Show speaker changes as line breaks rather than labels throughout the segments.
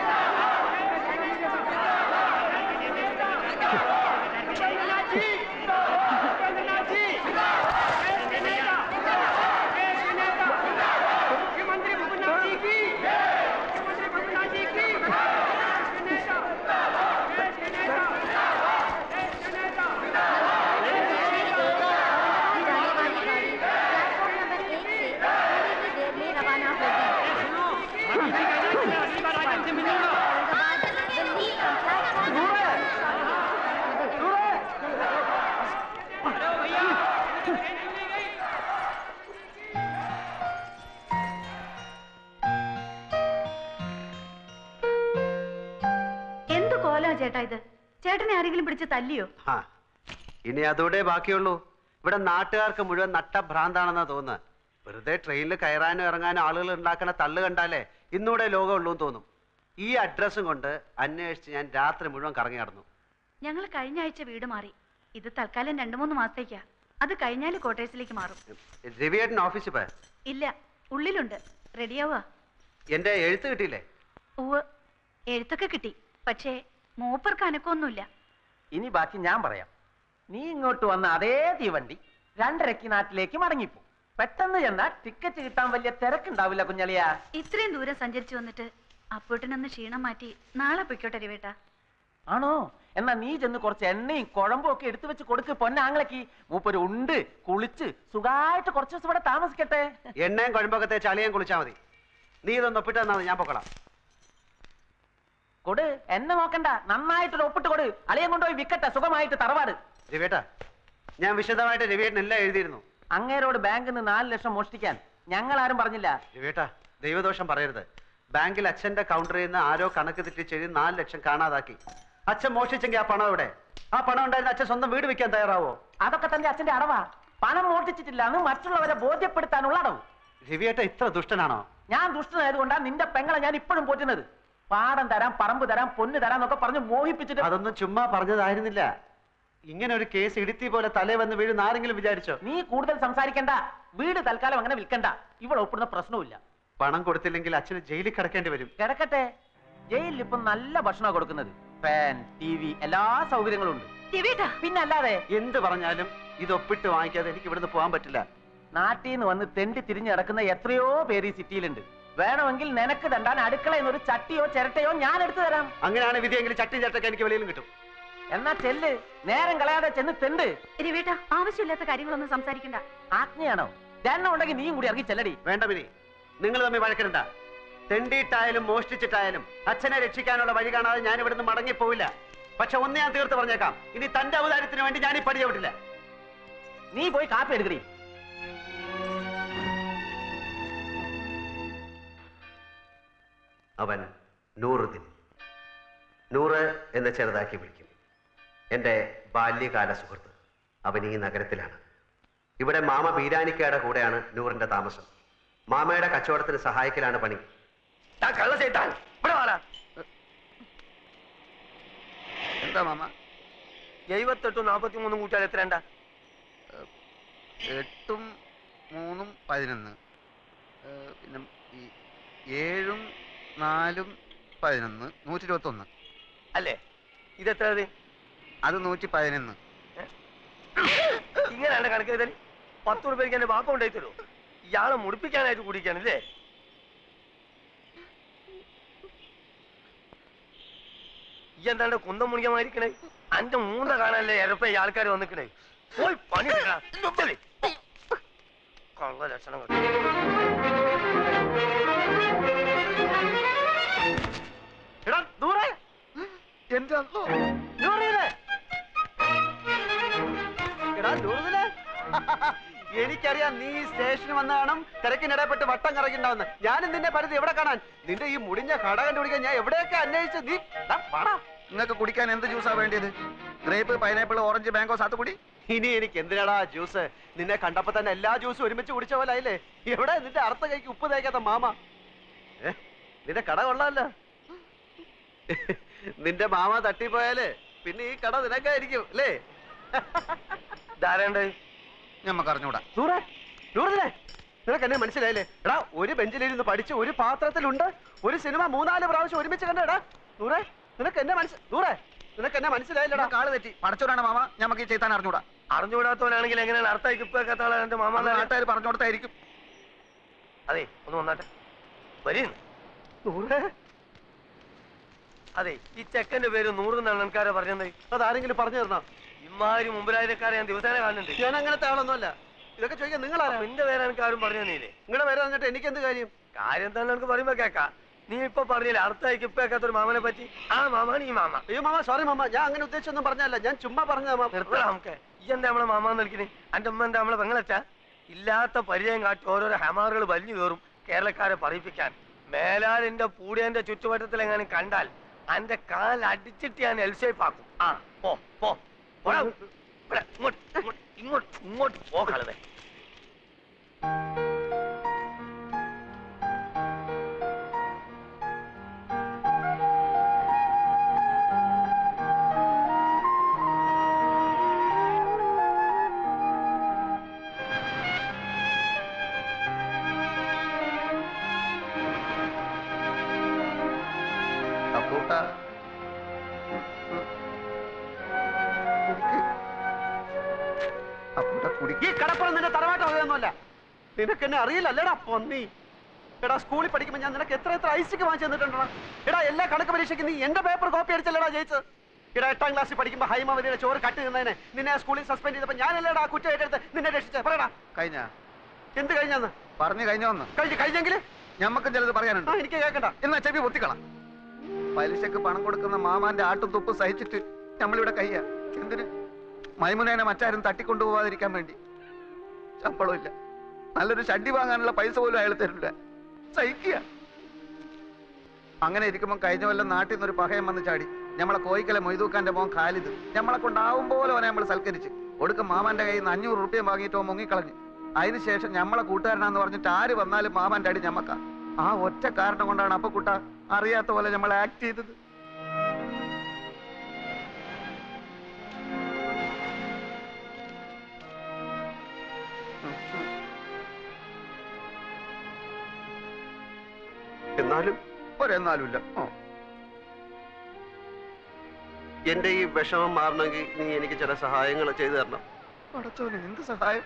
Yeah. ഇത് ചേട്ടനെ ആരെങ്കിലും പിടിച്ച് തല്ലിയോ?
ആ ഇനി അതോടെ ബാക്കിയുള്ളൂ. ഇവിടെ നാട്ടുകാർക്ക് മുഴുവൻ നട്ടഭ്രാന്താണെന്നാ തോന്നുന്നത് വെറുതെ ട്രെയിനിൽ കയറാനും ഇറങ്ങാനും ആളുകൾ ഉണ്ടാക്കുന്ന തള്ളു കണ്ടാലേ ഇന്നൂടെ ലോകമുള്ളൂ എന്ന് തോന്നും. ഈ അഡ്രസ്സും കൊണ്ട് അന്വേഷിച്ച് ഞാൻ രാത്രി മുഴുവൻ കറങ്ങി നടന്നു.
ഞങ്ങൾ കഴിഞ്ഞ ആഴ്ച വീട് മാറി. ഇത് തൽക്കാലം രണ്ടു മൂന്ന് മാസത്തേക്കാ. അത് കഴിഞ്ഞാൽ കോട്ടേഴ്സിലേക്ക് മാറും.
രവിയേട്ടൻ ഓഫീസിൽ പോയ?
ഇല്ല ഉള്ളിലുണ്ട്. റെഡിയാവുക.
എന്റെ എഴുത്ത് കിട്ടിയില്ലേ?
ഉവ് എഴുത്തൊക്കെ കിട്ടി. പക്ഷേ മൂപ്പർക്ക് അനക്കൊന്നുമില്ല.
ഇനി ബാക്കി ഞാൻ പറയാം. നീ ഇങ്ങോട്ട് വന്ന അതേ തീവണ്ടി രണ്ടരക്ക് നാട്ടിലേക്ക് മടങ്ങിപ്പോ. പെട്ടെന്ന് ചെന്നാൽ ടിക്കറ്റ് കിട്ടാൻ വലിയ തിരക്കുണ്ടാവില്ല കുഞ്ഞളിയാ.
ഇത്രയും ദൂരം സഞ്ചരിച്ചു വന്നിട്ട് അപ്പോട്ടിനൊന്ന് ക്ഷീണം മാറ്റി നാളെ പൊയ്ക്കോട്ടെ രവേട്ട
ആണോ? എന്നാ നീ ചെന്ന് കുറച്ച് എണ്ണയും കുഴമ്പും ഒക്കെ എടുത്തു വെച്ച് കൊടുക്ക് പൊന്നാങ്ങളക്ക് മൂപ്പര് ഉണ്ട് കുളിച്ച് സുഖമായിട്ട് കുറച്ച് ദിവസം ഇവിടെ താമസിക്കട്ടെ.
എണ്ണയും കുഴമ്പൊക്കെ തേച്ച് അളിയാൻ കുളിച്ചാൽ മതി. നീ ഇതൊന്ന് ഒപ്പിട്ട് ഞാൻ പൊക്കോളാം.
കൊടു. എന്നെ നോക്കണ്ട. നന്നായിട്ടൊരു ഒപ്പിട്ട് കൊടു. അളിയൻ കൊണ്ടുപോയി വിക്കട്ടെ. സുഖമായിട്ട് തറവാട്.
രവിയേട്ടാ ഞാൻ വിശദമായിട്ട് രവിയേട്ടൻ എല്ലാം എഴുതിയിരുന്നു.
അങ്ങേരോട് ബാങ്കിൽ നിന്ന് നാല് ലക്ഷം മോഷ്ടിക്കാൻ ഞങ്ങൾ ആരും പറഞ്ഞില്ല.
രവിയേട്ടാ ദൈവദോഷം പറയരുത്. ബാങ്കിൽ അച്ഛന്റെ കൗണ്ടറിൽ നിന്ന് ആരോ കണക്ക് തെറ്റിച്ചെഴുതി നാല് ലക്ഷം കാണാതാക്കി. അച്ഛൻ മോഷ്ടിച്ചെങ്കിൽ ആ പണം എവിടെ? ആ പണം ഉണ്ടായിരുന്ന അച്ഛൻ സ്വന്തം വീട് വെക്കാൻ തയ്യാറാവോ?
അതൊക്കെ തന്നെ അച്ഛന്റെ അടവാ. പണം മോഷ്ടിച്ചിട്ടില്ല എന്ന് മറ്റുള്ളവരെ ബോധ്യപ്പെടുത്താനുള്ള അടവ്.
രവിയേട്ട ഇത്ര ദുഷ്ടനാണോ?
ഞാൻ ദുഷ്ടനായതുകൊണ്ടാണ് നിന്റെ പെങ്ങളെ ഞാൻ ഇപ്പോഴും പോറ്റുന്നത്. പാടം തരാം പറമ്പ് തരാം പൊന്ന് തരാം എന്നൊക്കെ പറഞ്ഞ് മോഹിപ്പിച്ചിട്ട്
അതൊന്നും ചുമ്മാ പറഞ്ഞതായിരുന്നില്ല. ഇങ്ങനെ ഒരു കേസ് ഇടുത്തി പോലെ തലേ വന്ന് വീഴുന്ന ആരെങ്കിലും വിചാരിച്ചോ?
നീ കൂടുതൽ സംസാരിക്കണ്ട. വീട് തൽക്കാലം അങ്ങനെ വിൽക്കണ്ട. ഇവിടെ ഒപ്പിടുന്ന പ്രശ്നമില്ല
പണം കൊടുത്തില്ലെങ്കിൽ അച്ഛന് ജയിലിൽ കിടക്കേണ്ടി വരും.
കിടക്കട്ടെ. ജയിലിൽ ഇപ്പൊ നല്ല ഭക്ഷണം കൊടുക്കുന്നത്. ഫാൻ ടി വി എല്ലാ സൗകര്യങ്ങളും ഉണ്ട്. പിന്നെ അല്ലാതെ
എന്ത് പറഞ്ഞാലും ഇത് ഒപ്പിട്ട് വാങ്ങിക്കാതെ എനിക്ക് ഇവിടുന്ന് പോകാൻ പറ്റില്ല.
നാട്ടിൽ നിന്ന് വന്ന് തെണ്ടി തിരിഞ്ഞ് നടക്കുന്ന എത്രയോ പേര് ഈ സിറ്റിയിലുണ്ട്. വേണമെങ്കിൽ നിനക്ക് തണ്ടാൻ അടുക്കള എന്നൊരു ചട്ടിയോ ചിരട്ടയോ ഞാൻ എടുത്തു തരാം.
അങ്ങനെയാണ് വിധിയെങ്കിൽ ചട്ടി ചട്ടൊക്കെ എനിക്ക് വെളിയിലും കിട്ടും.
എന്നാ ചെല്ല്. നേരം കളയാതെ ചെന്ന് തെണ്ട്.
രവേട്ടാ ആവശ്യമില്ലാത്ത കാര്യങ്ങളൊന്നും സംസാരിക്കണ്ട.
ആജ്ഞയാണോ? ദണ്ണം ഉണ്ടെങ്കിൽ നീയും കൂടി ഇറങ്ങി ചെല്ലടി.
വേണ്ട വിധി. നിങ്ങൾ തമ്മിൽ വഴക്കരുണ്ട തെണ്ടിയിട്ടായാലും മോഷ്ടിച്ചിട്ടായാലും അച്ഛനെ രക്ഷിക്കാനുള്ള വഴി കാണാതെ ഞാൻ ഇവിടുന്ന് മടങ്ങിപ്പോവില്ല. പക്ഷെ ഒന്ന് ഞാൻ തീർത്ത് പറഞ്ഞേക്കാം. ഇനി തന്റെ അവതാരത്തിന് വേണ്ടി ഞാൻ ഈ പടി ചവിട്ടില്ല.
നീ പോയി കാപ്പി എടുക്കടി.
അവൻ നൂറുദിൻ നൂറ് എന്ന് ചെറുതാക്കി വിളിക്കും. എന്റെ ബാല്യകാല സുഹൃത്ത് അവൻ ഈ നഗരത്തിലാണ്. ഇവിടെ മാമ ബീരാനിക്കയുടെ കൂടെയാണ് നൂറിന്റെ താമസം. മാമയുടെ കച്ചവടത്തിന് സഹായിക്കലാണ് പണി.
എന്താ മാമ?
എഴുപത്തെട്ടും നാൽപ്പത്തി മൂന്നും കൂട്ടിയാൽ എത്രണ്ട
എട്ടും മൂന്നും പതിനൊന്ന്. പിന്നെ ഈ ഏഴും നാലും പതിനൊന്ന് നൂറ്റി ഇരുപത്തൊന്ന്
അല്ലേ? ഇതെത്ര
അത്? നൂറ്റി പതിനൊന്ന്
ഇങ്ങനെയാണ് കണക്ക് ചെയ്താൽ പത്ത് റുപ്യക്ക് എന്റെ ബാപ്പ ഉണ്ടായി തരൂ ഇയാളെ മുടിപ്പിക്കാനായിട്ട് കുടിക്കാനല്ലേ ഈ എന്താണ്ട് കുന്തം മുണിക്കമായിരിക്കണേ അന്റെ മൂന്ന കാണാനല്ലേ എരപ്പ ഈ ആൾക്കാർ വന്നിക്കണേ? പോയി പണി. കള്ള ലക്ഷണം കണ്ടു.
എന്റെ
എനിക്കറിയാം നീ ഈ സ്റ്റേഷനിൽ വന്ന കാണും തിരക്കിനിടപെട്ട് വട്ടം കറങ്ങിണ്ടാവുന്ന. ഞാനും നിന്നെ പരിധി എവിടെ കാണാൻ? നിന്റെ ഈ മുടിഞ്ഞ കട കണ്ടുപിടിക്കാൻ ഞാൻ എവിടെയൊക്കെ അന്വേഷിച്ച്? നീ.
നിങ്ങൾക്ക് കുടിക്കാൻ എന്ത് ജ്യൂസാ വേണ്ടിയത്? ഗ്രേപ്പ് പൈനാപ്പിൾ ഓറഞ്ച് മാംഗോ സാത്തുകുടി
ഇനി എനിക്ക് എന്തിനാടാ ജ്യൂസ് നിന്നെ കണ്ടപ്പോ തന്നെ എല്ലാ ജ്യൂസും ഒരുമിച്ച് കുടിച്ച പോലെ ആയില്ലേ? എവിടെ നിന്റെ അർത്ഥ കൈക്ക് ഉപ്പ് തേക്കാത്ത മാമ? നിന്റെ കട കൊള്ളാമല്ലോ നിന്റെ മാമ തട്ടിപ്പോയാൽ പിന്നെ ഈ കട നിനക്കായിരിക്കും അല്ലേ?
ധാരാണ്ട്
ഞമ്മക്ക് അറിഞ്ഞൂടാ.
നൂറെ നൂറിനെ നിനക്ക് എന്നെ മനസ്സിലായില്ലേ? എടാ ഒരു ബെഞ്ചിലിരുന്ന് പഠിച്ച് ഒരു പാത്രത്തിലുണ്ട് ഒരു സിനിമ മൂന്നാൽ പ്രാവശ്യം ഒരുമിച്ച് കണ്ടടാ. നൂറെ നിനക്ക് എന്നെ മനസ്സിൽ നൂറെ നിനക്ക് എന്നെ മനസ്സിലായില്ലടാ
കാൾ തെറ്റി. പഠിച്ചോടാണ് മാമ ഞമ്മക്ക് ഈ ചെയ്താൻ അറിഞ്ഞൂടാ.
അറിഞ്ഞുകൂടാത്തവനാണെങ്കിൽ എങ്ങനെയാണ് അർത്ഥം ഇപ്പൊക്കെ ആളാ എന്റെ മാമ
നാട്ടുകാർ പറഞ്ഞോടത്തായിരിക്കും.
അതെ ഒന്ന് വന്നാട്ടെ. വരി
നൂറെ
അതെ ഈ ചെക്കന്റെ പേര് നൂറെന്നാണ് എനിക്കാരെ പറഞ്ഞത്.
അതാരെങ്കിലും പറഞ്ഞു തരണം?
ഇമാര് മുമ്പിലായിരക്കാരെ ഞാൻ ദിവസേന കാണുന്നുണ്ട്.
ഞാൻ അങ്ങനത്തെ ആളൊന്നുമല്ല. ഇതൊക്കെ ചോദിക്കാൻ നിങ്ങളാരാ?
നിന്റെ പേര് എനിക്ക് ആരും പറഞ്ഞു തന്നില്ലേ?
നിങ്ങളുടെ പേര് തന്നിട്ട് എനിക്ക് എന്ത് കാര്യം?
കാര്യം തന്നെ എനിക്ക് പറയുമ്പോ കേക്കാ നീ ഇപ്പൊ പറഞ്ഞില്ലേ അടുത്തായിക്ക് ഇപ്പൊ കേൾക്കാത്തൊരു മാമനെ പറ്റി? ആ മാമാണ് ഈ മാമ.
അയ്യോ മാമ സോറി മാമ. ഞാൻ അങ്ങനെ ഉദ്ദേശിച്ചൊന്നും പറഞ്ഞല്ല ഞാൻ ചുമ്മാ പറഞ്ഞ മാമ.
നമുക്ക്. ഈ എന്താ നമ്മളെ മാമാന്ന് നിൽക്കുന്നത് എന്റെ ഉമ്മ എന്താ നമ്മളെ പെങ്ങളച്ചാ? ഇല്ലാത്ത പരിചയം കാട്ടി ഓരോരോ ഹമാറുകൾ വലിഞ്ഞു കയറും കേരളക്കാരെ പറയിപ്പിക്കാൻ. മേലാലിന്റെ പൂടിയന്റെ ചുറ്റുവട്ടത്തിൽ എങ്ങനെ കണ്ടാൽ അന്റെ കാൽ അടിച്ചിട്ട് ഞാൻ എൽ ഷേപ്പ് ആക്കും ആ പോ പോ പോടാ. ഇവിടെ, ഇങ്ങോട്ട് ഇങ്ങോട്ട് ഇങ്ങോട്ട് ഇങ്ങോട്ട് പോ കളവേ
അപ്പൂട്ട അപ്പൂട്ട
ഈ കടപ്പുറം നിന്റെ തറവാട്ട് വകയൊന്നുമല്ല. നിനക്ക് എന്നെ അറിയില്ലല്ലേടാ പൊന്നി. എടാ സ്കൂളിൽ പഠിക്കുമ്പോൾ ഞാൻ നിനക്ക് എത്ര എത്ര ഐസിക്ക് വാങ്ങിച്ചു തന്നിട്ടുണ്ടോ എടാ എല്ലാ കണക്ക് പരീക്ഷയ്ക്ക് നീ എന്റെ പേപ്പർ കോപ്പി അടിച്ചല്ലേടാ ജയിച്ചത്. എടാ എട്ടാം ക്ലാസ്സിൽ പഠിക്കുമ്പോൾ ഹൈമവതിയുടെ ചോറ് കട്ട് നിന്നതിനെ നിന്നെ സ്കൂളിൽ സസ്പെൻഡ് ചെയ്തപ്പോൾ ഞാനല്ലേടാ കുറ്റ ഏറ്റെടുത്ത് നിന്നെ രക്ഷിച്ചേ പറയടാ.
കഴിഞ്ഞ.
എന്ത് കഴിഞ്ഞാന്ന്?
പറഞ്ഞു കഴിഞ്ഞോന്ന്.
കഴിഞ്ഞ് കഴിഞ്ഞെങ്കിൽ
ഞമ്മക്കും ചിലത് പറയാനുണ്ട്.
എനിക്ക് കേൾക്കണ്ട
എന്നാ ചെവി പൊത്തിക്കള. പലിശക്ക് പണം കൊടുക്കുന്ന മാമാന്റെ ആട്ടും തുപ്പും സഹിച്ചിട്ട് നമ്മളിവിടെ കയ്യ. എന്തിന്? മൈമുനേനെ മറ്റാരും തട്ടിക്കൊണ്ടുപോവാതിരിക്കാൻ വേണ്ടി. ശമ്പളമില്ല നല്ലൊരു ഷഡ്ഡി വാങ്ങാനുള്ള പൈസ പോലും അയാൾ തരില്ല. സഹിക്കുക. അങ്ങനെ ഇരിക്കുമ്പോൾ കഴിഞ്ഞ കൊല്ലം നാട്ടിൽ നിന്നൊരു പഹയം വന്ന് ചാടി. നമ്മളെ കോയിക്കലെ മൊയ്തൂക്കാന്റെ മോൻ ഖാലിദ്. നമ്മളെ കൊണ്ടാവും പോലെ അവനെ നമ്മൾ സൽക്കരിച്ച്. ഒടുക്കം മാമാന്റെ കയ്യിൽ നിന്ന് അഞ്ഞൂറ് റുപ്യ വാങ്ങിയിട്ട് മുങ്ങിക്കളഞ്ഞു. അതിനുശേഷം നമ്മളെ കൂട്ടുകാരനാന്ന് പറഞ്ഞിട്ട് ആര് വന്നാലും മാമാന്റെ അടി ഞമ്മക്ക. ആ ഒറ്റ കാരണം കൊണ്ടാണ് അപ്പൊ കുട്ട അറിയാത്ത പോലെ നമ്മൾ ആക്ട് ചെയ്തത്.
എന്നാലും
ഒരെന്നാലുമില്ല.
എന്റെ ഈ വിഷമം മാറണമെങ്കിൽ നീ എനിക്ക് ചില സഹായങ്ങൾ ചെയ്തു തരണം.
എന്ത് സഹായം?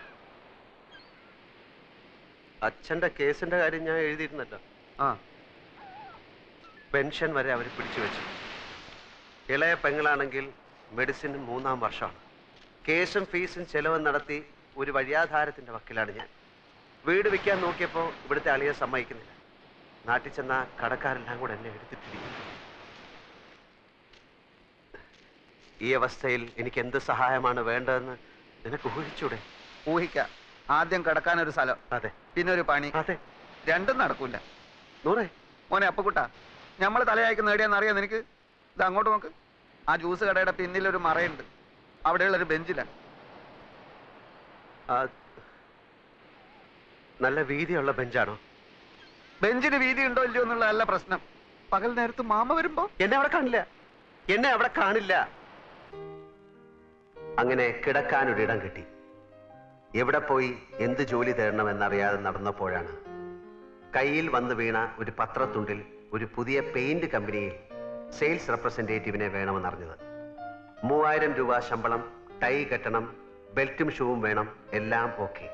അച്ഛന്റെ കേസിന്റെ കാര്യം ഞാൻ എഴുതിയിരുന്നല്ലോ.
ആ.
പെൻഷൻ വരെ അവർ പിടിച്ചു വെച്ചു. ഇളയ പെങ്ങളാണെങ്കിൽ മെഡിസിൻ മൂന്നാം വർഷമാണ്. കേസും ഫീസും ചെലവും നടത്തി ഒരു വഴിയാധാരത്തിന്റെ വക്കിലാണ് ഞാൻ. വീട് വിൽക്കാൻ നോക്കിയപ്പോൾ ഇവിടുത്തെ അളിയെ സമ്മതിക്കുന്നില്ല. നാട്ടിൽ ചെന്ന കടക്കാരെല്ലാം കൂടെ എന്നെ എടുത്തിട്ടിരിക്കുന്നു ഈ അവസ്ഥയിൽ എനിക്ക് എന്ത് സഹായമാണ് വേണ്ടതെന്ന് നിനക്ക് ഊഹിച്ചൂടെ?
ഊഹിക്കാം. ആദ്യം കിടക്കാൻ ഒരു സ്ഥലം.
അതെ.
പിന്നെ ഒരു പണി.
അതെ.
രണ്ടും നടക്കൂല.
നൂറേ.
മോനെ അപ്പക്കുട്ട നമ്മൾ തലയായിക്ക് നേടിയെന്ന് അറിയാം നിനക്ക്? ഇത് അങ്ങോട്ട് നോക്ക്. ആ ജ്യൂസ് കടയുടെ പിന്നിലൊരു മറയുണ്ട്. അവിടെയുള്ള ഒരു
ബെഞ്ചില നല്ല വീതിയുള്ള ബെഞ്ചാണോ?
ബെഞ്ചിന് വീതി ഉണ്ടോ ഇല്ലയോ എന്നുള്ളതല്ല പ്രശ്നം. പകൽ നേരത്ത് മാമ വരുമ്പോ?
എന്നെ അവിടെ കാണില്ല. എന്നെ അവിടെ കാണില്ല. അങ്ങനെ കിടക്കാനൊരിടം കിട്ടി. എവിടെ പോയി എന്ത് ജോലി തേടണമെന്നറിയാതെ നടന്നപ്പോഴാണ്. കയ്യിൽ വന്ന് വീണ ഒരു പത്രത്തുണ്ടിൽ ഒരു പുതിയ പെയിന്റ് കമ്പനിയിൽ സെയിൽസ് റെപ്രസെന്റേറ്റീവിനെ വേണമെന്നറിഞ്ഞത്. മൂവായിരം രൂപ ശമ്പളം ടൈ കെട്ടണം ബെൽറ്റും ഷൂവും വേണം എല്ലാം ഓക്കെ.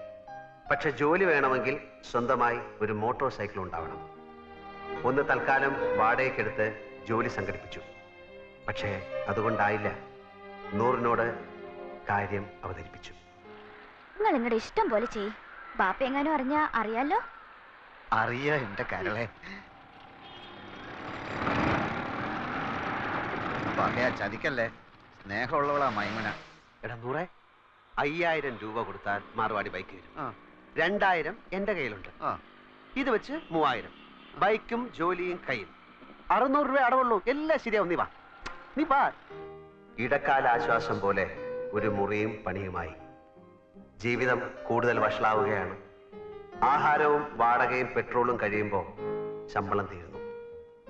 പക്ഷെ ജോലി വേണമെങ്കിൽ സ്വന്തമായി ഒരു മോട്ടോർ സൈക്കിൾ ഉണ്ടാവണം. ഒന്ന് തൽക്കാലം വാടകയ്ക്കെടുത്ത് ജോലി സംഘടിപ്പിച്ചു. പക്ഷേ അതുകൊണ്ടായില്ല. നൂറിനോട് കാര്യം അവതരിപ്പിച്ചു.
നിങ്ങൾ നിങ്ങളുടെ ഇഷ്ടം പോലെ ചെയ് ബാപ്പ എങ്ങാനും അറിഞ്ഞാ അറിയാലോ?
അറിയ എന്റെ കരളെ. പറയാ ചതിക്കല്ലേ? സ്നേഹമുള്ളവളാ മൈമുന.
എടാ നൂറെ അയ്യായിരം രൂപ കൊടുത്താൽ മാർവാടി ബൈക്ക് വരും.
ആ.
രണ്ടായിരം എന്റെ കയ്യിലുണ്ട്.
ആ.
ഇത് വെച്ച് മൂവായിരം. ബൈക്കും ജോലിയും കയ്യിൽ. അറുന്നൂറ് രൂപ അടവുള്ളൂ. എല്ലാം ശരിയാവും. നീ വാ. നീ വാ. ഇടക്കാല ആശ്വാസം പോലെ ഒരു മുറിയും പണിയുമായി ജീവിതം കൂടുതൽ വഷളാവുകയാണ്. ആഹാരവും വാടകയും പെട്രോളും കഴിയുമ്പോൾ ശമ്പളം തീരുന്നു.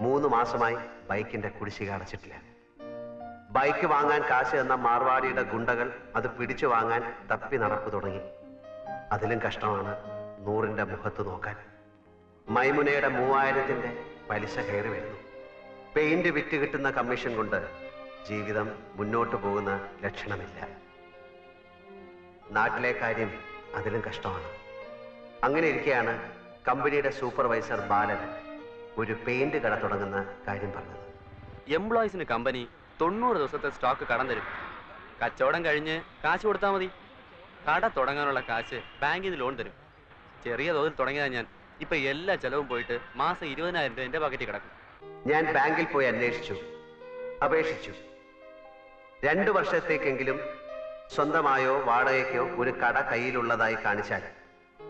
മൂന്ന് മാസമായി ബൈക്കിന്റെ കുടിശ്ശിക അടച്ചിട്ടില്ല. ബൈക്ക് വാങ്ങാൻ കാശ് എന്ന മാർവാടിയുടെ ഗുണ്ടകൾ അത് പിടിച്ചു വാങ്ങാൻ തപ്പി നടപ്പ് തുടങ്ങി. അതിലും കഷ്ടമാണ് നൂറിന്റെ മുഖത്ത് നോക്കാൻ. മൈമുനയുടെ മൂവായിരത്തിന്റെ പലിശ കയറി വരുന്നു. പെയിന്റ് വിറ്റ് കിട്ടുന്ന കമ്മീഷൻ കൊണ്ട് ജീവിതം മുന്നോട്ട് പോകുന്ന ലക്ഷണമില്ല. നാട്ടിലെ കാര്യം അതിലും കഷ്ടമാണ്. അങ്ങനെ ഇരിക്കെയാണ് കമ്പനിയുടെ സൂപ്പർവൈസർ ബാലൻ ഒരു പെയിന്റ് കട തുടങ്ങുന്ന കാര്യം പറഞ്ഞത്.
എംപ്ലോയീസിന് കമ്പനി തൊണ്ണൂറ് ദിവസത്തെ സ്റ്റോക്ക് കടം തരും. കച്ചവടം കഴിഞ്ഞ് കാശ് കൊടുത്താൽ മതി. കട തുടങ്ങാനുള്ള കാശ് ബാങ്കിൽ നിന്ന് ലോൺ തരും. ചെറിയ തോതിൽ തുടങ്ങിയതാണ് ഞാൻ. ഇപ്പൊ എല്ലാ ചെലവും പോയിട്ട് മാസം ഇരുപതിനായിരം രൂപ എന്റെ പാക്കറ്റിൽ കിടക്കും.
ഞാൻ ബാങ്കിൽ പോയി അന്വേഷിച്ചു. അപേക്ഷിച്ചു. രണ്ടു വർഷത്തേക്കെങ്കിലും സ്വന്തമായോ വാടകയ്ക്കോ ഒരു കട കയ്യിലുള്ളതായി കാണിച്ചാൽ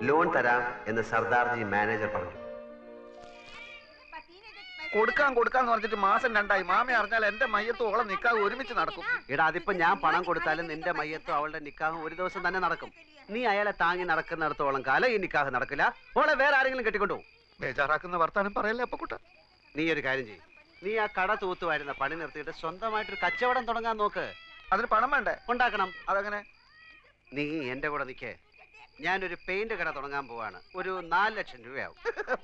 ലോൺ തരാം എന്ന് സർദാർജി മാനേജർ പറഞ്ഞു.
കൊടുക്കാൻ കൊടുക്കാന്ന് പറഞ്ഞിട്ട് മാസം രണ്ടായി. മാമ അറിഞ്ഞാൽ എന്റെ മയ്യത്തും അവളെ നിക്കാതെ ഒരുമിച്ച് നടക്കും.
എടാ അതിപ്പോ ഞാൻ പണം കൊടുത്താലും നിന്റെ മയ്യത്തും അവളുടെ നിക്കാഹും ഒരു ദിവസം തന്നെ നടക്കും. നീ അയാളെ താങ്ങി നടക്കുന്നിടത്തോളം കാലം ഈ നിക്കാഹ് നടക്കില്ല. ഓളെ വേറെ ആരെങ്കിലും കെട്ടിക്കൊണ്ടു
ബേജാറാക്കുന്ന വർത്താനം പറയല്ലേ അപ്പൊ കുട്ട
നീ ഒരു കാര്യം ചെയ്യും. നീ ആ കട തൂത്തുവായിരുന്ന പണി നിർത്തിയിട്ട് സ്വന്തമായിട്ടൊരു കച്ചവടം തുടങ്ങാൻ നോക്ക്.
അതിന് പണം വേണ്ടേ?
ഉണ്ടാക്കണം.
അതങ്ങനെ?
നീ എന്റെ കൂടെ നിൽക്കേ. ഞാനൊരു പെയിന്റ് കട തുടങ്ങാൻ പോവാണ്. ഒരു നാല് ലക്ഷം രൂപയാവും.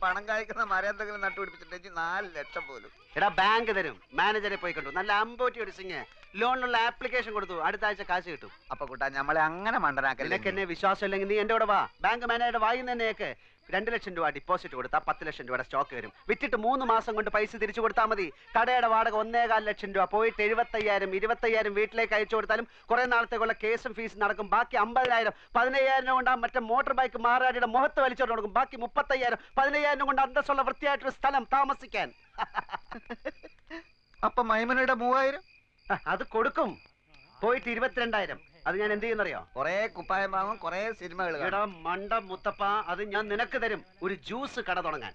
പണം കായ്ക്കുന്ന മരം എന്തെങ്കിലും നട്ടുപിടിപ്പിച്ചിട്ടുണ്ടെങ്കിൽ നാല് ലക്ഷം പോലും.
എടാ ബാങ്ക് തരും. മാനേജറെ പോയി കണ്ടു. നല്ല അമ്പോറ്റി അടിച്ചിങ് ലോണിനുള്ള ആപ്ലിക്കേഷൻ കൊടുത്തു. അടുത്ത ആഴ്ച കാശ് കിട്ടും.
അപ്പൊ കൂട്ടാ നമ്മളെ അങ്ങനെ മണ്ടനാക്കല്ലേ
നിനക്ക് എന്നെ വിശ്വാസം ഇല്ലെങ്കിൽ നീ എന്റെ കൂടെ വാ. ബാങ്ക് മാനേജറുടെ വായി തന്നെയൊക്കെ രണ്ട് ലക്ഷം രൂപ ഡിപ്പോസിറ്റ് കൊടുത്താൽ പത്ത് ലക്ഷം രൂപയുടെ സ്റ്റോക്ക് വരും. വിറ്റിട്ട് മൂന്ന് മാസം കൊണ്ട് പൈസ തിരിച്ചു കൊടുത്താൽ മതി. കടയുടെ വാടക ഒന്നേകാൽ ലക്ഷം രൂപ. പോയിട്ട് എഴുപത്തയ്യായിരം ഇരുപത്തയ്യായിരം വീട്ടിലേക്ക് അയച്ചു കൊടുത്താലും കുറെ നാളത്തേക്കുള്ള കേസും ഫീസും നടക്കും. ബാക്കി അമ്പതിനായിരം പതിനയ്യായിരം കൊണ്ട് ആ മറ്റേ മോട്ടോർ ബൈക്ക് മാറാടിയുടെ മുഖത്ത് വലിച്ചോണ്ട് കൊടുക്കും ബാക്കി മുപ്പത്തയ്യായിരം പതിനയ്യായിരം കൊണ്ട് അന്തസ്സുള്ള വൃത്തിയായിട്ടൊരു സ്ഥലം താമസിക്കാൻ.
അപ്പൊ മൈമനയുടെ മൂവായിരം?
അത് കൊടുക്കും. പോയിട്ട് ഇരുപത്തിരണ്ടായിരം. അത് ഞാൻ എന്ത് ചെയ്യുന്നറിയോ?
കൊറേ കുപ്പായം വാങ്ങും കൊറേ സിനിമകൾ
എടാ മണ്ട മുത്തപ്പ അത് ഞാൻ നിനക്ക് തരും. ഒരു ജ്യൂസ് കട തുടങ്ങാൻ.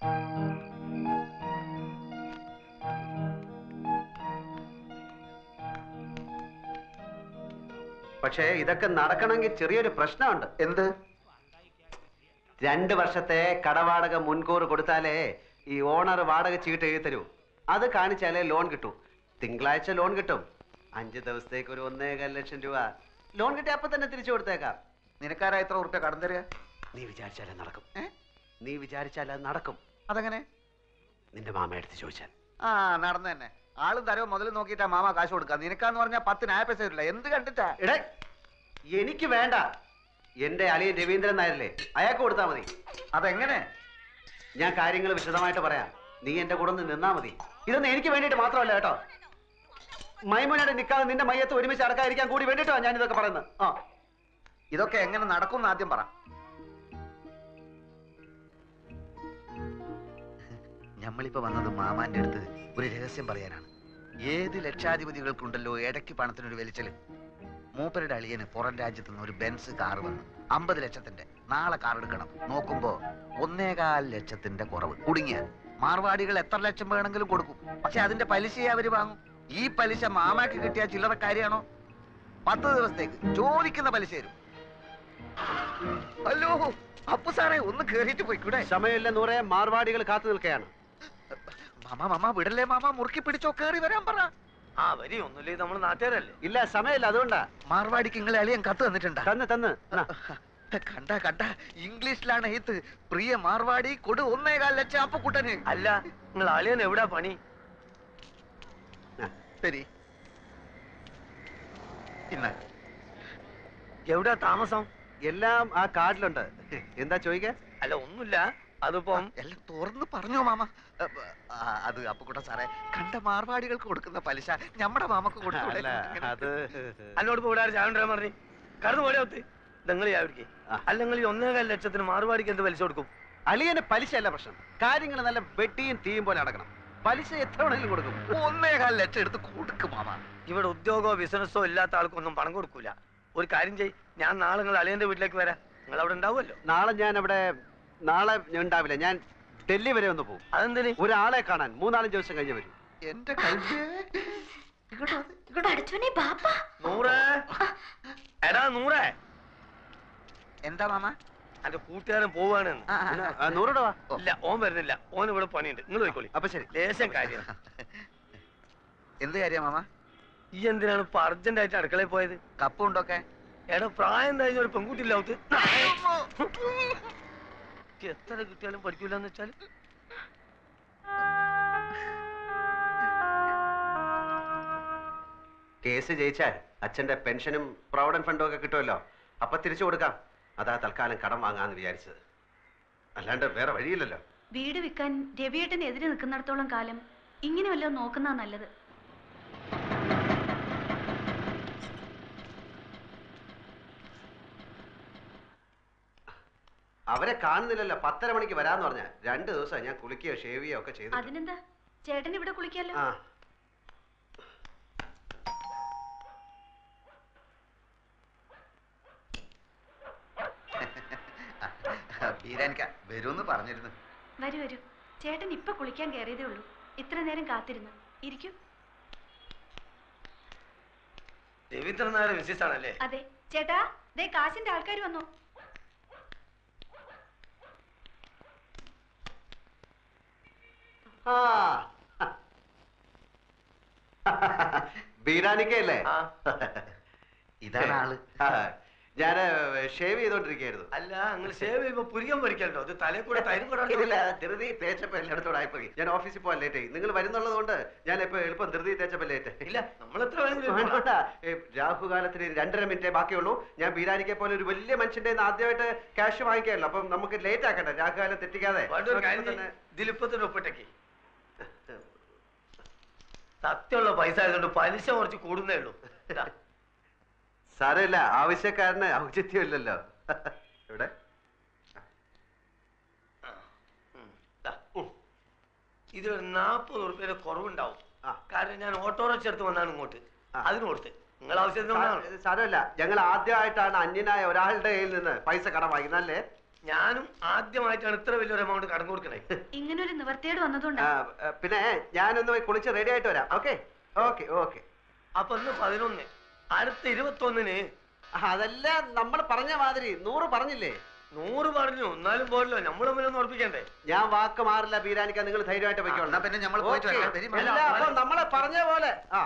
പക്ഷേ ഇതൊക്കെ നടക്കണമെങ്കിൽ ചെറിയൊരു പ്രശ്നമുണ്ട്.
എന്ത്?
രണ്ട് വർഷത്തെ കടവാടക മുൻകൂർ കൊടുത്താലേ ഈ ഓണർ വാടക ചീട്ട് എഴുതി തരൂ. അത് കാണിച്ചാലേ ലോൺ കിട്ടൂ. തിങ്കളാഴ്ച ലോൺ കിട്ടും. അഞ്ച് ദിവസത്തേക്ക് ഒരു ഒന്നേകാൽ ലക്ഷം രൂപ. ലോൺ കിട്ടിയ അപ്പൊ തന്നെ തിരിച്ചു കൊടുത്തേക്കാം.
നിനക്കാരാ എത്ര ഉറപ്പ കടം തരിക?
നീ വിചാരിച്ചാലേ നടക്കും. നീ വിചാരിച്ചാലേ നടക്കും.
അതെങ്ങനെ?
നിന്റെ മാമ എടുത്ത് ചോദിച്ചാൽ.
ആ നടന്നു തന്നെ. ആളും തരവ് മുതൽ നോക്കിയിട്ടാ മാമ കാശ് കൊടുക്കുക നിനക്കാന്ന് പറഞ്ഞാൽ പത്തിന് ആയ പൈസ തരില്ല. എന്ത് കണ്ടിട്ടാ?
എടേ എനിക്ക് വേണ്ട. എന്റെ അളിയൻ രവീന്ദ്രൻ നായരല്ലേ? അയാൾക്ക് കൊടുത്താൽ മതി.
അതെങ്ങനെ?
ഞാൻ കാര്യങ്ങൾ വിശദമായിട്ട് പറയാം. നീ എന്റെ കൂടെ ഒന്ന് നിന്നാ മതി. ഇതൊന്നും എനിക്ക് വേണ്ടിയിട്ട് മാത്രമല്ല കേട്ടോ. മൈമോനയുടെ നിക്കാതെ നിന്റെ മയ്യത്ത് ഒരുമിച്ച് അടക്കാതിരിക്കാൻ കൂടി വേണ്ടിട്ടോ ഞാൻ ഇതൊക്കെ പറയുന്നത്. ആ.
ഇതൊക്കെ എങ്ങനെ നടക്കും ആദ്യം പറ. ഞമ്മളിപ്പോ വന്നത് മാമാന്റെ അടുത്ത് ഒരു രഹസ്യം പറയാനാണ്. ഏത് ലക്ഷാധിപതികൾക്കുണ്ടല്ലോ ഇടയ്ക്ക് പണത്തിനൊരു വലിച്ചൽ? മൂപ്പരുടെ അളിയന് പുറം രാജ്യത്ത് നിന്ന് ഒരു ബെൻസ് കാർ വന്നു. അമ്പത് ലക്ഷത്തിന്റെ. നാളെ കാർ എടുക്കണം. നോക്കുമ്പോ ഒന്നേകാൽ ലക്ഷത്തിന്റെ കുറവ്. കുടുങ്ങിയ. മാർവാടികൾ എത്ര ലക്ഷം വേണമെങ്കിലും കൊടുക്കും. പക്ഷെ അതിന്റെ പലിശയെ അവർ വാങ്ങും. ഈ പലിശ മാമാക്ക് കിട്ടിയ ചില്ലറ കാര്യമാണോ പത്ത് ദിവസത്തേക്ക് ചോദിക്കുന്ന പലിശ തരും. ഹലോ അപ്പു സാറേ ഒന്ന് കേറിയിട്ട് പോയിക്കൂടെ?
സമയമില്ല നൂറെ മാർവാടികൾ കാത്തു നിൽക്കുകയാണ്
മാമാ മാമാ വിടല്ലേ മാമ മുറുക്കി പിടിച്ചോ കേറി വരാൻ പറ.
ആ വരി ഒന്നുമില്ലേ നമ്മൾ നാട്ടുകാരല്ലേ?
ഇല്ല സമയമില്ല അതുകൊണ്ടാ.
മാർവാടിക്ക് നിങ്ങളെ അളിയൻ കത്ത് തന്നിട്ടുണ്ടാ?
തന്ന് തന്ന്.
കണ്ട കണ്ട. ഇംഗ്ലീഷിലാണ് എഴുത്ത് പ്രിയ മാർവാടി കൊടു ഒന്നേകാൽ ലക്ഷം അപ്പുക്കുട്ടന്.
അല്ല നിങ്ങൾ അളിയൻ എവിടാ പണി?
ശരി. പിന്നെ
എവിടാ താമസം?
എല്ലാം ആ കാർഡിലുണ്ട് എന്താ ചോദിക്കാ?
അല്ല ഒന്നുമില്ല. അതിപ്പം
എല്ലാം തുറന്ന് പറഞ്ഞോ മാമ. അത് അപ്പുക്കുട്ട സാറേ. കണ്ട മാർവാടികൾക്ക് കൊടുക്കുന്ന പലിശ ഞമ്മടെ മാമക്ക് കൊടുക്കില്ല
അല്ല അത്
എന്നോട് ഇപ്പൊ ഇവിടെ പറഞ്ഞു. കടന്നു പോലെ ഒത്ത് നിങ്ങൾ ചാവിടിക്ക്
ആ.
അല്ലെങ്കിൽ ഒന്നേകാൽ ലക്ഷത്തിന് മാറുപാടിക്ക് എന്ത് പലിശ കൊടുക്കും?
അളിയന് പലിശ അല്ല പ്രശ്നം. കാര്യങ്ങൾ നല്ല വെട്ടിയും തീയും പോലെ അടക്കണം പലിശ എത്ര വേണമെങ്കിലും കൊടുക്കും.
ഒന്നേകാൽ ലക്ഷം എടുത്ത് കൊടുക്കും മാമ.
ഇവിടെ ഉദ്യോഗമോ ബിസിനസ്സോ ഇല്ലാത്ത ആൾക്കൊന്നും പണം കൊടുക്കൂല. ഒരു കാര്യം ചെയ് ഞാൻ നാളെ നിങ്ങൾ അളിയന്റെ വീട്ടിലേക്ക് വരാം. നിങ്ങൾ അവിടെ ഉണ്ടാവുമല്ലോ.
നാളെ ഞാൻ അവിടെ നാളെ ഞാൻ ഉണ്ടാവില്ല. ഞാൻ ഡൽഹി വരെ ഒന്ന് പോകും
അതെന്തിന്?
ഒരാളെ കാണാൻ മൂന്നാലഞ്ച് ദിവസം കഴിഞ്ഞ് വരും.
എന്റെ
നൂറേ. എടാ നൂറേ.
എന്താ മാമ?
അത് കൂട്ടുകാരൻ പോവാണ്. ഇല്ല ഓൻ വരുന്നില്ല. ഓൻ ഇവിടെ പണിയുണ്ട്. നിങ്ങൾ പോയിക്കോളി.
അപ്പൊ ശരി.
ലേശം കാര്യം.
എന്ത് കാര്യം മാമ?
ഈ എന്തിനാണ് ഇപ്പൊ അർജന്റ് ആയിട്ട് അടുക്കളയിൽ പോയത്?
കപ്പുണ്ടൊക്കെ
എടാ പ്രായം കഴിഞ്ഞ ഒരു പെൺകുട്ടി ഇല്ലാത്ത എത്ര കിട്ടിയാലും പഠിക്കൂല എന്ന് വെച്ചാൽ.
കേസ് ജയിച്ചാൽ അച്ഛന്റെ പെൻഷനും പ്രൊവിഡന്റ് ഫണ്ടും ഒക്കെ കിട്ടുമല്ലോ. അപ്പൊ തിരിച്ചു കൊടുക്കാം. അതാ തൽക്കാലം കടം വാങ്ങാന്ന് വിചാരിച്ചത്. അല്ലാണ്ട് വേറെ വഴിയില്ലല്ലോ.
വീട് വിൽക്കാൻ രവിയേട്ടന് എതിരെ നിൽക്കുന്നിടത്തോളം കാലം ഇങ്ങനെ വല്ലതും നോക്കുന്നതാ നല്ലത്.
അവരെ കാണുന്നില്ലല്ലോ. പത്തര മണിക്ക് വരാന്ന് പറഞ്ഞ. രണ്ടു ദിവസം ഞാൻ കുളിക്കുകയോ ഷേവ് ചെയ്യുകയോ ഒക്കെ ചെയ്തു
അതിനെന്താ? ചേട്ടൻ ഇവിടെ കുളിക്കാലോ?
വരുമെന്ന് പറഞ്ഞിരുന്നു.
വരൂ വരൂ. ചേട്ടൻ ഇപ്പൊ കുളിക്കാൻ കയറിയതേ ഉള്ളൂ. ഇത്ര നേരം കാത്തിരുന്നു. ഇരിക്കൂ.
രവീന്ദ്രൻ നായർ മിസ്സിസ് ആണല്ലേ
അതെ. ചേട്ടാ ദേ കാശിന്റെ ആൾക്കാർ വന്നു.
ആ.
ഇതാണ് ആൾ.
ഞാൻ ഷേവ് ചെയ്തോണ്ടിരിക്കുകയായിരുന്നു
അല്ല നിങ്ങൾ ഷേവ് ചെയ്യുമ്പോ പുരികം പൊരിക്കണ്ടോ? അത് തലയിൽ കൂടെ തൈരും കൂടെ
ഇല്ല ധൃതി തേച്ചപ്പോ എല്ലായിടത്തോടെ ആയിപ്പോയി. ഞാൻ ഓഫീസിൽ പോകാൻ ലേറ്റ് ആയി. നിങ്ങൾ വരുന്നുള്ളത് കൊണ്ട് ഞാൻ ഇപ്പൊ എളുപ്പം ധൃതി തേച്ചപ്പോ ലേറ്റ്
ഇല്ല നമ്മൾ എത്ര
രാഹുകാലത്തിന് രണ്ടര മിനിറ്റേ ബാക്കിയുള്ളൂ. ഞാൻ ബീരാനിക്കെ പോലെ ഒരു വലിയ മനുഷ്യന്റെ ആദ്യമായിട്ട് ക്യാഷ് വാങ്ങിക്കാമല്ലോ അപ്പം നമുക്ക് ലേറ്റ് ആക്കണ്ട. രാഹുകാലം തെറ്റിക്കാതെ.
ഒപ്പിട്ടേക്ക്. സത്യമുള്ള പൈസ ആയതുകൊണ്ട് പലിശ കുറച്ച് കൂടുന്നേ ഉള്ളൂ.
സാരമില്ല ആവശ്യക്കാരന് ഔചിത്യമില്ലല്ലോ. ഇവിടെ
നാപ്പത്. ഇതിലൊരു നാൽപ്പത് ഉറുപ്പ്യയുടെ കുറവുണ്ടാവും.
ആ.
കാരണം ഞാൻ ഓട്ടോറിക്ഷ എടുത്ത് വന്നാണ് ഇങ്ങോട്ട്. അതിന് കൊടുത്ത് നിങ്ങൾ ആവശ്യത്തിന്
സാരമില്ല ഞങ്ങൾ ആദ്യമായിട്ടാണ് അന്യനായ ഒരാളുടെ കയ്യിൽ നിന്ന് പൈസ കടം വാങ്ങിക്കുന്നത് അല്ലേ?
ഞാനും ആദ്യമായിട്ടാണ് ഇത്ര വലിയൊരു എമൗണ്ട് കടം കൊടുക്കണേ.
ഇങ്ങനൊരു നിവർത്തിയോട് വന്നതുകൊണ്ട്.
പിന്നെ ഞാനൊന്ന് പോയി കുളിച്ച് റെഡി ആയിട്ട് വരാം ഓക്കെ ഓക്കെ ഓക്കെ
അപ്പൊ ഇന്ന് പതിനൊന്ന്. അടുത്ത ഇരുപത്തൊന്നിന്.
അതെല്ലാം നമ്മൾ പറഞ്ഞ മാതിരി നൂറ് പറഞ്ഞില്ലേ?
നൂറ് പറഞ്ഞു എന്നാലും പോരല്ലോ നമ്മൾ ഒന്നും ഉറപ്പിക്കണ്ടേ?
ഞാൻ വാക്ക് മാറില്ല ബീരാനിക്ക നിങ്ങൾ ധൈര്യമായിട്ട്
വെക്കോളാം പിന്നെ നമ്മൾ.
നമ്മളെ പറഞ്ഞ പോലെ ആ.